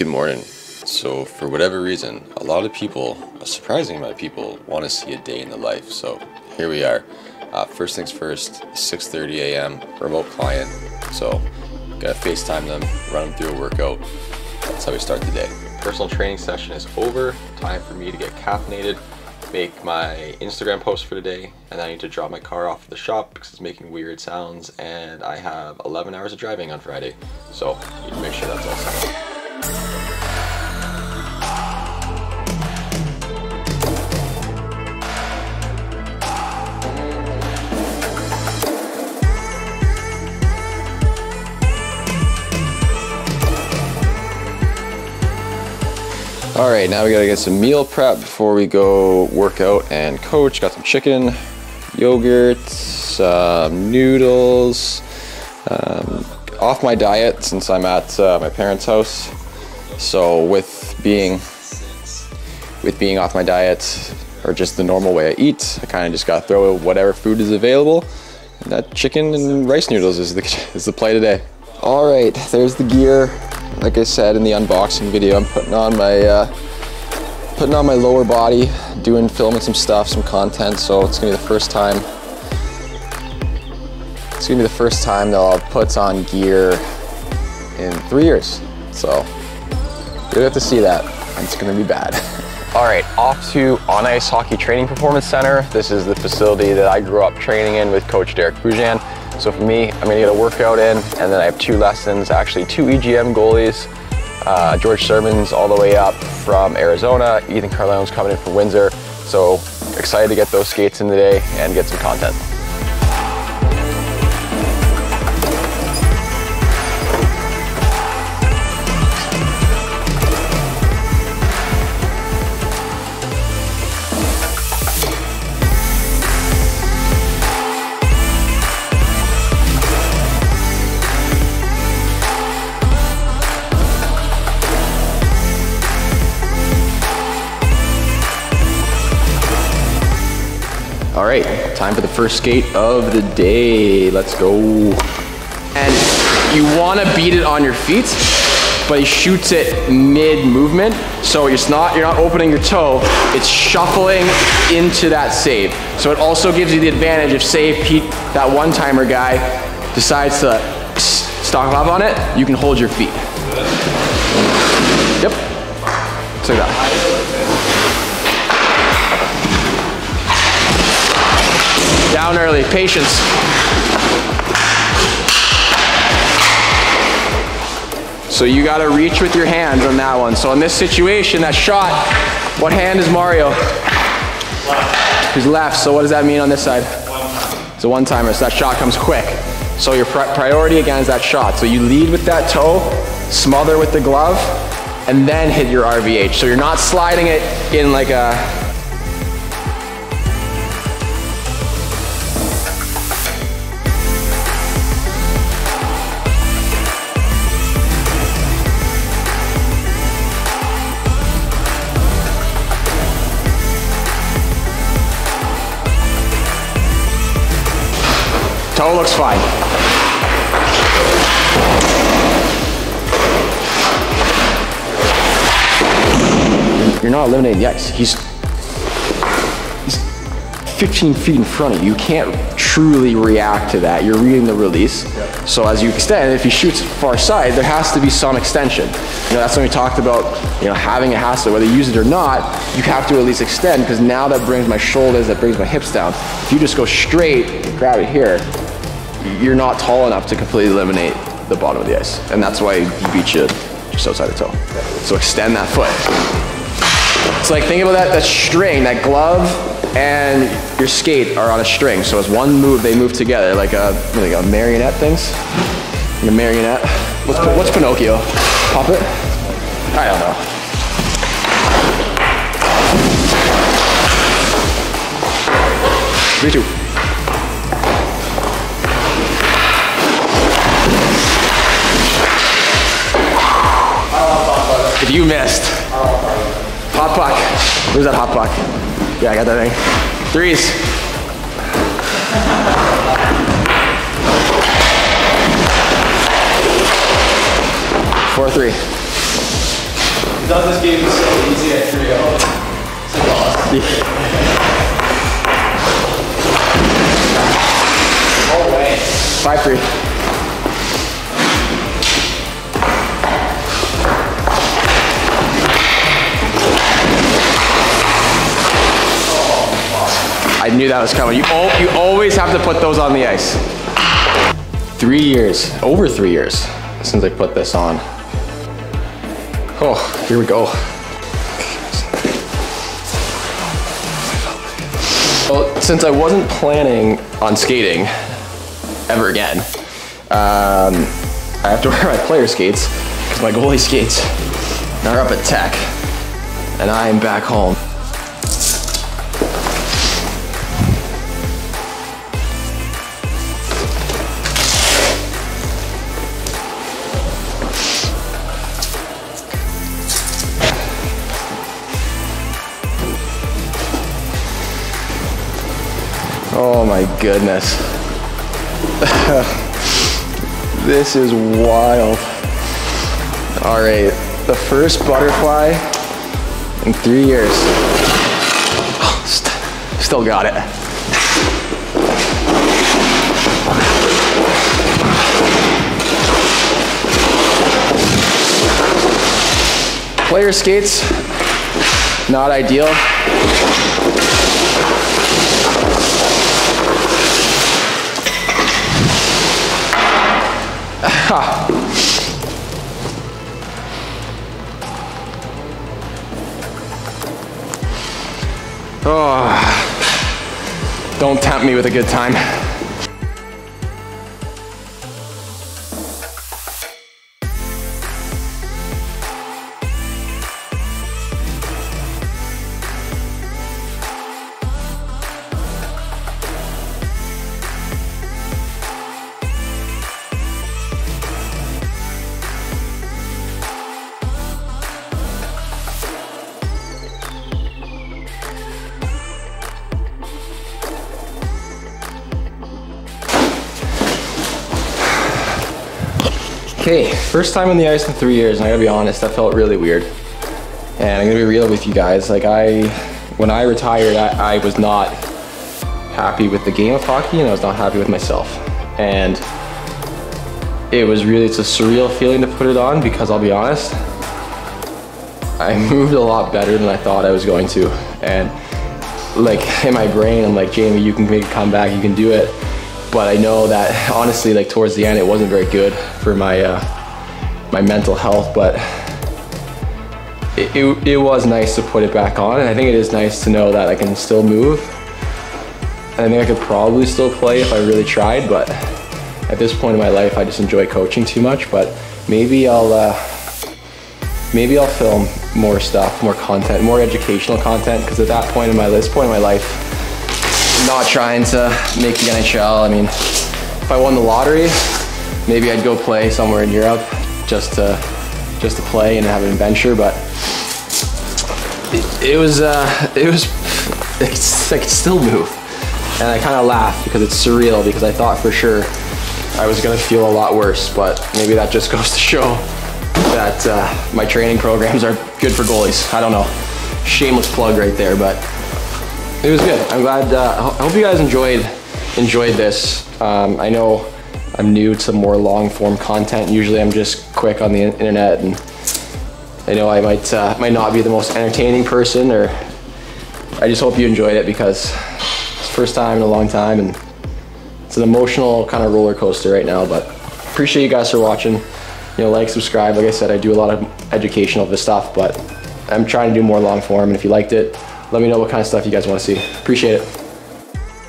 Good morning. So, for whatever reason, a lot of people, a surprising amount of people, want to see a day in the life. So, here we are. Uh, first things first, 6:30 a.m. remote client. So, gotta FaceTime them, run them through a workout. That's how we start the day. Personal training session is over. Time for me to get caffeinated, make my Instagram post for today, and I need to drop my car off at the shop because it's making weird sounds. And I have 11 hours of driving on Friday, so need to make sure that's all set. All right, now we gotta get some meal prep before we go work out and coach. Got some chicken, yogurt, some noodles. Um, off my diet since I'm at uh, my parents' house. So with being with being off my diet or just the normal way I eat, I kind of just gotta throw whatever food is available. And that chicken and rice noodles is the is the play today. All right, there's the gear like I said in the unboxing video, I'm putting on my uh, putting on my lower body, doing filming some stuff, some content. So it's gonna be the first time. It's gonna be the first time that I'll put on gear in three years. So you'll get to see that. It's gonna be bad. All right, off to On Ice Hockey Training Performance Center. This is the facility that I grew up training in with Coach Derek Bujan. So for me, I'm gonna get a workout in, and then I have two lessons, actually two EGM goalies. Uh, George Sermons all the way up from Arizona. Ethan Carleone's coming in from Windsor. So excited to get those skates in today and get some content. All right, time for the first skate of the day. Let's go. And you wanna beat it on your feet, but he shoots it mid-movement. So it's not, you're not opening your toe, it's shuffling into that save. So it also gives you the advantage if say Pete, that one-timer guy, decides to stock up on it, you can hold your feet. Yep, just like that. Down early, patience. So you gotta reach with your hands on that one. So in this situation, that shot, what hand is Mario? Left. He's left, so what does that mean on this side? It's a one-timer, so that shot comes quick. So your pri priority again is that shot. So you lead with that toe, smother with the glove, and then hit your RVH. So you're not sliding it in like a Toe looks fine. You're not eliminating the ice. He's, he's 15 feet in front of you. You can't truly react to that. You're reading the release. So as you extend, if he shoots far side, there has to be some extension. You know, that's when we talked about, you know, having a hassle, whether you use it or not, you have to at least extend because now that brings my shoulders, that brings my hips down. If you just go straight, grab it here, you're not tall enough to completely eliminate the bottom of the ice. And that's why he beats you just outside the toe. So extend that foot. It's like think about that, that string, that glove and your skate are on a string. So as one move, they move together like a, like a marionette things. A marionette. What's, what's Pinocchio? Puppet? I don't know. Me too. You missed. Hot puck. Where's that hot puck? Yeah, I got that thing. Threes. Four, three. thought this game was so easy at trio. So lost. Oh way. Five three. I knew that was coming. You, al- you always have to put those on the ice. Three years, over three years since I put this on. Oh, here we go. Well, since I wasn't planning on skating ever again, um, I have to wear my player skates because my goalie skates are up at tech and I am back home. Oh my goodness. this is wild. All right, the first butterfly in three years. St- Still got it. Player skates, not ideal. Oh, don't tempt me with a good time. Okay, first time on the ice in three years, and I gotta be honest, that felt really weird. And I'm gonna be real with you guys. Like I, when I retired, I, I was not happy with the game of hockey, and I was not happy with myself. And it was really, it's a surreal feeling to put it on because I'll be honest, I moved a lot better than I thought I was going to. And like in my brain, I'm like, Jamie, you can make a comeback, you can do it. But I know that honestly, like towards the end, it wasn't very good for my uh, my mental health. But it, it, it was nice to put it back on, and I think it is nice to know that I can still move. I think I could probably still play if I really tried, but at this point in my life, I just enjoy coaching too much. But maybe I'll uh, maybe I'll film more stuff, more content, more educational content. Because at that point in my this point in my life, not trying to make the NHL. I mean, if I won the lottery, maybe I'd go play somewhere in Europe just to just to play and have an adventure. But it, it was uh, it was I could still move, and I kind of laugh because it's surreal because I thought for sure I was gonna feel a lot worse. But maybe that just goes to show that uh, my training programs are good for goalies. I don't know. Shameless plug right there, but it was good. I'm glad. Uh, I hope you guys enjoyed enjoyed this. Um, I know I'm new to more long form content. Usually I'm just quick on the internet, and I know I might uh, might not be the most entertaining person, or I just hope you enjoyed it because it's first time in a long time, and it's an emotional kind of roller coaster right now. But appreciate you guys for watching. You know, like, subscribe. Like I said, I do a lot of educational stuff, but I'm trying to do more long form. And if you liked it, let me know what kind of stuff you guys want to see. Appreciate it.